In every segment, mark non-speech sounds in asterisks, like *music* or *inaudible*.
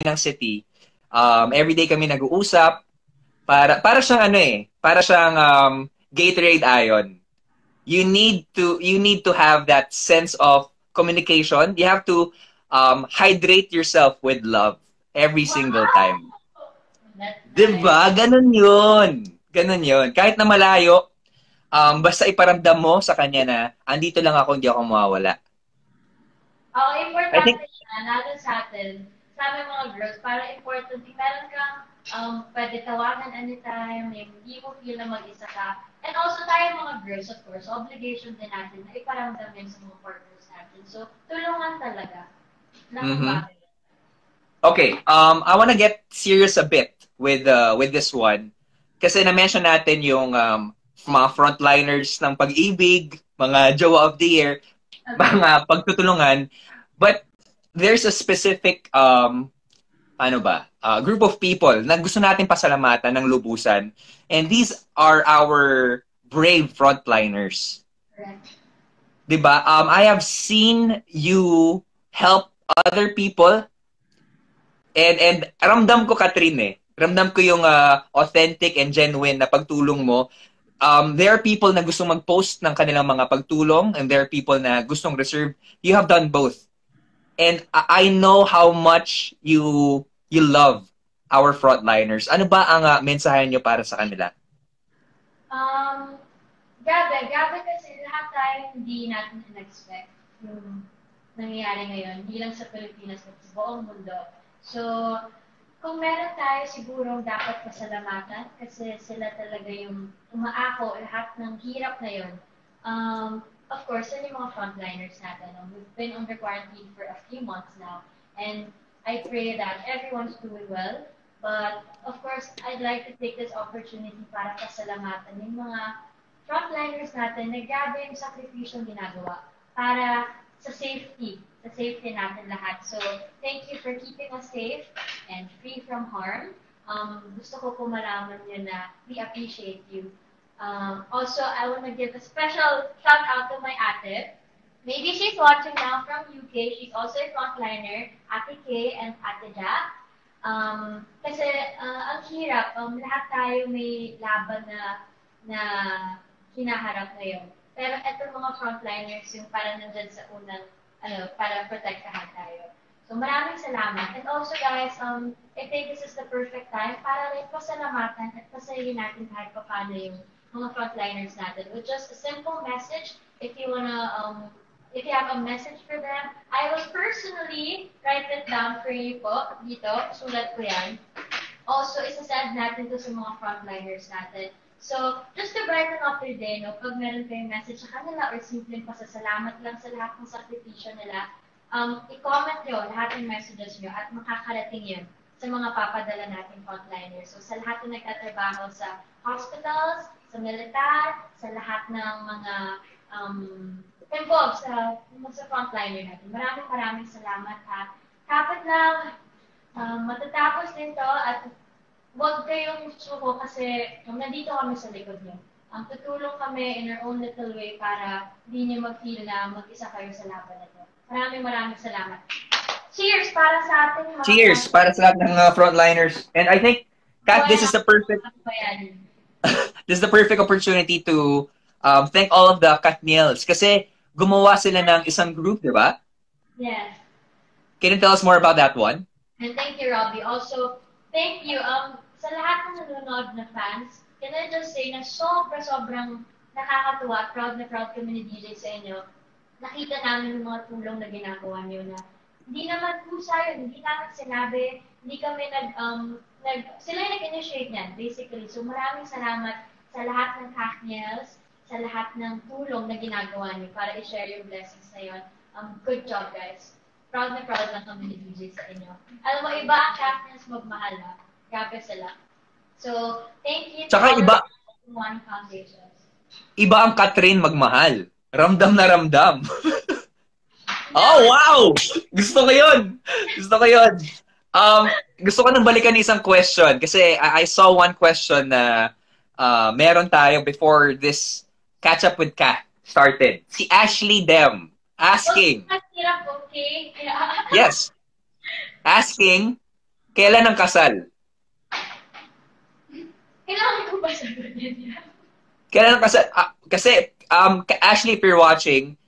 ng city. Um, everyday kami nag-uusap. Para, para siyang ano eh, para siyang um, Gatorade Ion. You need to, you need to have that sense of communication. You have to um, hydrate yourself with love every single time. Diba? Ganun yun. Ganun yun. Kahit na malayo, um, basta iparamdam mo sa kanya na, andito lang ako, hindi ako mawawala. Oo, oh, importante think, na, lalo sa atin, sa aming mga girls, para important, meron kang um, pwede tawagan anytime, may hindi mo feel na mag-isa ka. And also tayo mga girls, of course, obligation din natin na iparamdam yun sa mga partners natin. So, tulungan talaga. mm-hmm. Okay, um, I want to get serious a bit with uh, with this one. Kasi na-mention natin yung um, mga frontliners ng pag-ibig, mga jowa of the year, mga pagtutulungan. But there's a specific um, ano ba, uh, group of people na gusto natin pasalamatan ng lubusan. And these are our brave frontliners. Correct. 'Di ba? Um, I have seen you help other people and and ramdam ko Katrin eh ramdam ko yung uh, authentic and genuine na pagtulong mo. Um, there are people na gustong mag-post ng kanilang mga pagtulong and there are people na gustong reserve. You have done both. And I know how much you you love our frontliners. Ano ba ang uh, mensahe niyo para sa kanila? Um, grabe, grabe kasi lahat tayo hindi natin in-expect yung nangyayari ngayon, hindi lang sa Pilipinas, but sa buong mundo. So, kung meron tayo siguro dapat pasalamatan kasi sila talaga yung umaako lahat ng hirap na yun. Um, of course, yun yung mga frontliners natin. Um, we've been under quarantine for a few months now and I pray that everyone's doing well. But of course, I'd like to take this opportunity para pasalamatan yung mga frontliners natin na grabe yung sakripisyong ginagawa para sa safety sa safety natin lahat. So, thank you for keeping us safe and free from harm. Um, gusto ko po malaman nyo na we appreciate you. Um, also, I want to give a special shout out to my ate. Maybe she's watching now from UK. She's also a frontliner, Ate Kay and Ate Ja. Um, kasi uh, ang hirap, um, lahat tayo may laban na na hinaharap ngayon. Pero eto mga frontliners, yung parang nandyan sa unang ano, para protektahan tayo. So maraming salamat. And also guys, um, I think this is the perfect time para rin pasalamatan at pasayin natin kahit pa paano yung mga frontliners natin with just a simple message if you wanna um, if you have a message for them. I will personally write it down for you po dito. Sulat ko yan. Also, isa-send natin to sa mga frontliners natin. So, just to brighten up your day, no, pag meron kayong message sa kanila or simpleng pasasalamat lang sa lahat ng sakripisyo nila, um, i-comment nyo lahat ng messages nyo at makakarating yun sa mga papadala nating frontliners. So, sa lahat ng nagtatrabaho sa hospitals, sa militar, sa lahat ng mga um, involved sa, sa frontliner natin. Maraming maraming salamat ha. Kapit lang, um, matatapos din to at huwag kayong suko kasi um, nandito kami sa likod niyo. Ang um, tutulong kami in our own little way para hindi niyo mag-feel na mag-isa kayo sa laban na to. Maraming maraming salamat. Cheers para sa ating mga... Cheers para sa lahat ng uh, frontliners. And I think, Kat, this is the perfect... *laughs* this is the perfect opportunity to um, thank all of the Katniels. Kasi gumawa sila ng isang group, di ba? Yes. Can you tell us more about that one? And thank you, Robbie. Also, Thank you. Um, sa lahat ng nanonood na fans, can I just say na sobra-sobrang nakakatuwa, proud na proud kami ni DJ sa inyo. Nakita namin yung mga tulong na ginagawa niyo na hindi naman po sayo, hindi namin sinabi, hindi kami nag, um, nag, sila yung nag-initiate niyan, basically. So maraming salamat sa lahat ng Hackniels, sa lahat ng tulong na ginagawa niyo para i-share yung blessings na yun. Um, good job, guys proud na proud lang kami ni DJ sa inyo. Alam mo, iba ang captains magmahal ha. Grabe sila. So, thank you Tsaka iba, One Foundations. Iba ang Catherine magmahal. Ramdam na ramdam. *laughs* oh, wow! Gusto ko yun! Gusto ko yun. Um, gusto ko nang balikan isang question kasi I, I saw one question na uh, meron tayo before this Catch Up with Kat started. Si Ashley Dem asking. okay? *laughs* yes. Asking, Kailan ang kasal? Kailangan ko ba sagutin? Kailan ang kasal? Ah, kasi, um, Ashley, if you're watching,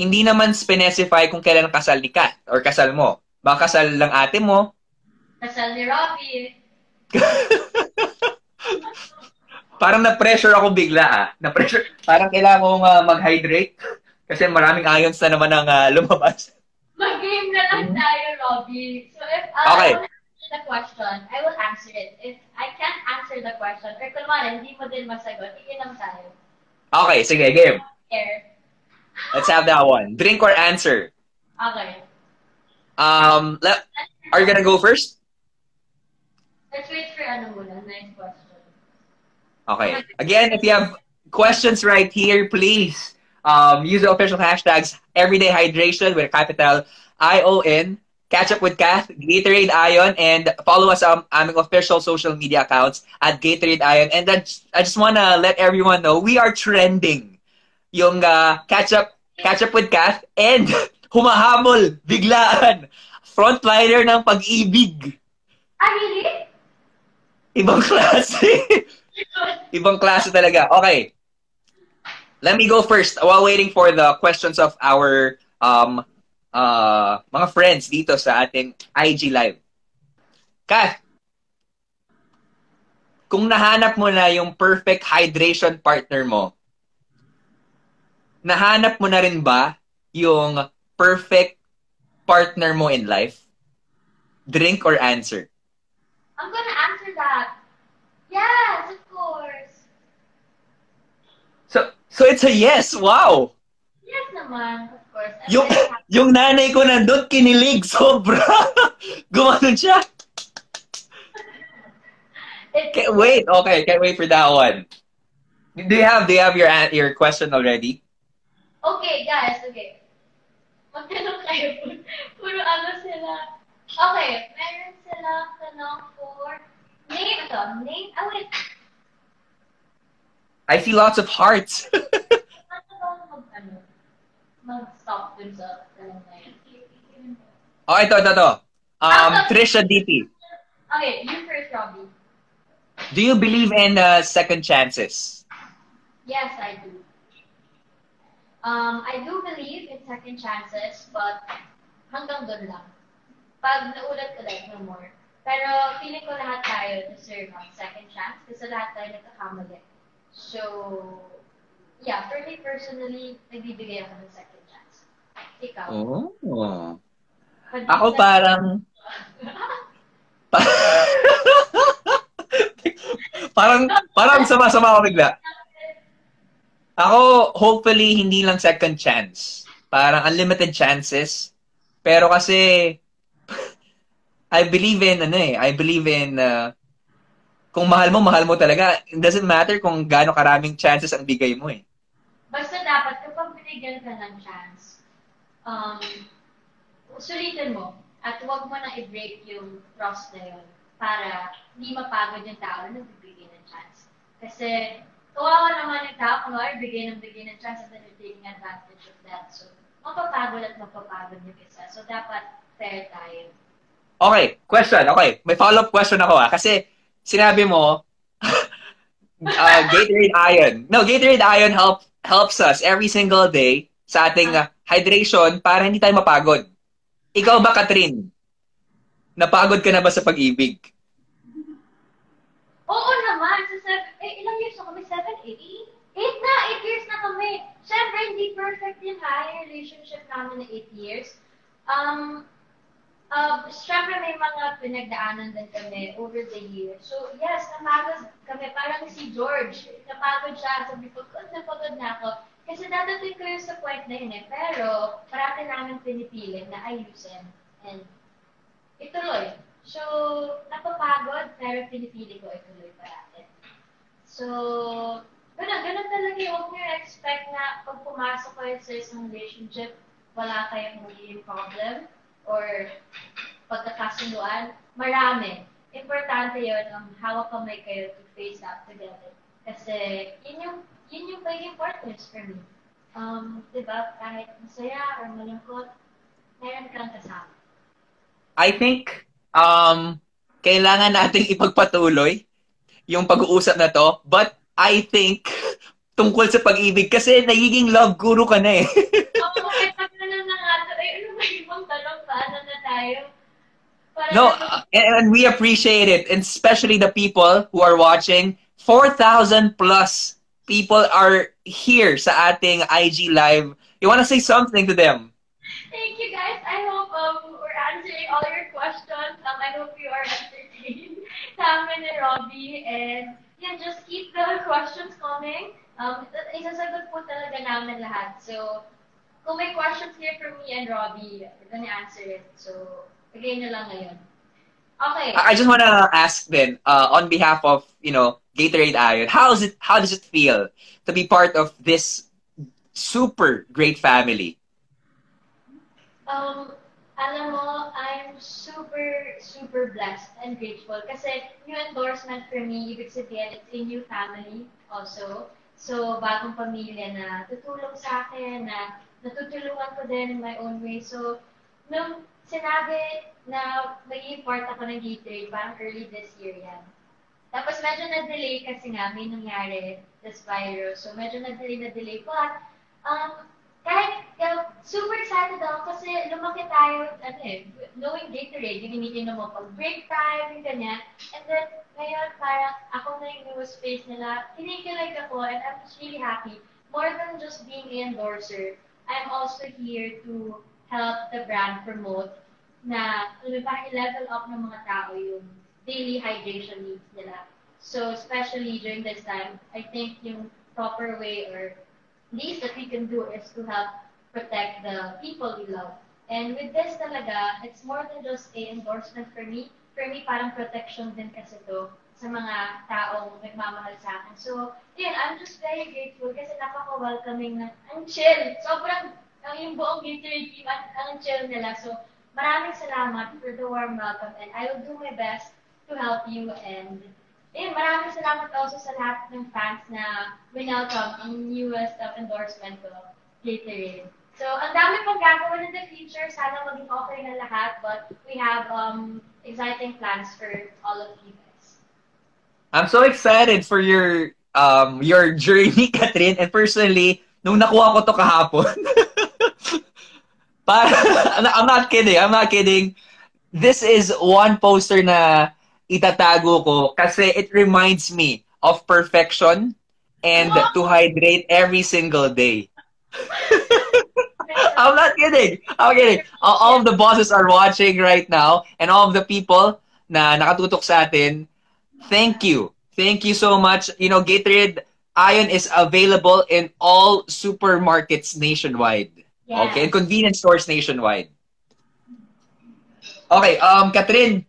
hindi naman specify kung kailan kasal ni Kat or kasal mo. Baka kasal lang ate mo. Kasal ni Robbie. *laughs* Parang na-pressure ako bigla ah. Na-pressure. Parang kailangan kong uh, mag-hydrate. Kasi maraming ions na naman ang uh, lumabas. Mag-game na lang tayo, Robbie. So if uh, Okay. I will answer the question, I will answer it. If I can't answer the question, or kunwari, hindi mo din masagot, iinom tayo. Okay, sige, game. Here. Let's have that one. Drink or answer? Okay. Um, le- are you gonna go first? Let's wait for ano muna, next question. Okay. Again, if you have questions right here, please um, use the official hashtags everyday hydration with a capital I-O-N, catch up with Kath, Gatorade Ion, and follow us on aming official social media accounts at Gatorade Ion. And that's, I just want to let everyone know, we are trending yung uh, catch up catch up with Kath and *laughs* humahamol biglaan frontliner ng pag-ibig. Ah, really? Ibang klase. *laughs* Ibang klase talaga. Okay. Let me go first while waiting for the questions of our um uh mga friends dito sa ating IG live. Kath, kung nahanap mo na yung perfect hydration partner mo, nahanap mo na rin ba yung perfect partner mo in life? Drink or answer? I'm gonna answer that. Yes, of course. So, so it's a yes. Wow. Yes naman, of course. I'm Yung, yung nanay ko nandun, kinilig sobra. *laughs* Gumanon siya. Can't wait. Okay, can't wait for that one. Do you have do you have your your question already? Okay, guys, okay. Magtanong kayo. *laughs* Puro ano sila. Okay, meron sila tanong for... Name ito. Name... Ah, wait. I see lots of hearts. *laughs* Ano ba mag, ano, mag-stop dun sa tanong na yun? oh, ito, ito, ito. Um, Trisha DP. Okay, you first, Robbie. Do you believe in uh, second chances? Yes, I do. Um, I do believe in second chances, but hanggang doon lang. Pag naulat ulit, no more. Pero feeling ko lahat tayo deserve ang second chance kasi lahat tayo nagkakamali. So, yeah, for me personally, nagbibigay ako ng second chance. Ikaw? Oh. Pag- Ako parang *laughs* *laughs* parang parang sama-sama ako bigla. Ako, hopefully, hindi lang second chance. Parang unlimited chances. Pero kasi, *laughs* I believe in, ano eh, I believe in, uh, kung mahal mo, mahal mo talaga. It doesn't matter kung gaano karaming chances ang bigay mo eh. Basta dapat kapag binigyan ka ng chance, um, sulitin mo at huwag mo na i-break yung trust na yun para hindi mapagod yung tao na nagbibigay ng chance. Kasi kawawa naman yung tao kung ano, bigay ng bigay ng chance and then you're taking advantage of that. So, mapapagod at mapapagod yung isa. So, dapat fair tayo. Okay, question. Okay, may follow-up question ako ah. Kasi sinabi mo, *laughs* uh, Gatorade Ion. No, Gatorade Ion help, helps us every single day sa ating uh, hydration para hindi tayo mapagod. Ikaw ba, Katrin? Napagod ka na ba sa pag-ibig? Oo naman. Sa seven, eh, ilang years na kami? Seven, eight? Eight na! Eight years na kami. Siyempre, hindi perfect din ha, yung relationship namin na eight years. Um, uh, siyempre, may mga pinagdaanan din kami over the years. So, yes, napagod kami. Parang si George, napagod siya. Sabi ko, pagod na pagod na ako. Kasi dadating ko yun sa point na yun eh. Pero, parati namin pinipili na ayusin. And, ituloy. So, napapagod, pero pinipili ko ituloy parati. So, ganun, ganun talaga yung niyo expect na pag pumasok kayo sa isang relationship, wala kayong magiging problem or pagkakasunduan. Marami. Importante yun, um, hawak kamay kayo to face up together. Kasi, yun yung, yun yung pagiging partners for me. Um, diba, kahit masaya or malungkot, meron kang kasama. I think um, kailangan nating *laughs* ipagpatuloy yung pag-uusap na to. But I think tungkol sa pag-ibig kasi nagiging love guru ka na eh. *laughs* Oo, kahit na na nga. Ay, ano ba ibang tanong? Paano na tayo? Para No, na- and we appreciate it, and especially the people who are watching. 4,000 plus people are here sa ating IG live. You want to say something to them? Thank you guys. I hope um, we're answering all your questions. Um, I hope you are entertained. *laughs* Tama and Robbie. And yeah, just keep the questions coming. Um, isasagot po talaga namin lahat. So, kung may questions here from me and Robbie, we're gonna answer it. So, bigay na lang ngayon. Okay. I just want to ask then, uh, on behalf of you know Gatorade Iron, how is it? How does it feel to be part of this super great family? Um, alam mo, I'm super, super blessed and grateful kasi new endorsement for me, ibig sabihin, it's a new family also. So, bagong pamilya na tutulong sa akin, na natutulungan ko din in my own way. So, nung sinabi na magiging part ako ng Gatorade, parang early this year yan. Tapos medyo na-delay kasi nga may nangyari this virus. So medyo na-delay na-delay. But um, kahit uh, super excited ako kasi lumaki tayo, ano eh, knowing Gatorade, yung iniinom mo pag break time, yung ganyan. And then, ngayon parang ako na yung nila. Kinikilig ako and I'm just really happy. More than just being an endorser, I'm also here to help the brand promote na parang i-level up ng mga tao yung daily hydration needs nila. So, especially during this time, I think yung proper way or least that we can do is to help protect the people we love. And with this talaga, it's more than just a endorsement for me. For me, parang protection din kasi to sa mga taong nagmamahal sa akin. So, yun, I'm just very grateful kasi napaka-welcoming na, ang chill. Sobrang, ang yung buong Gatorade team, ang, ang chill nila. So, maraming salamat for the warm welcome and I will do my best to help you and yun, maraming salamat also sa lahat ng fans na winelcome ang newest of endorsement ko, Gatorade. So, ang dami pang gagawin in the future. Sana maging okay na lahat. But we have um, exciting plans for all of you guys. I'm so excited for your um your journey, *laughs* Catherine. And personally, nung nakuha ko to kahapon, *laughs* para, I'm not kidding. I'm not kidding. This is one poster na itatago ko kasi it reminds me of perfection and to hydrate every single day. *laughs* I'm not kidding. I'm kidding. All, all of the bosses are watching right now and all of the people na nakatutok sa atin, thank you. Thank you so much. You know, Gatorade Ion is available in all supermarkets nationwide. Yeah. Okay, and convenience stores nationwide. Okay, um, Catherine,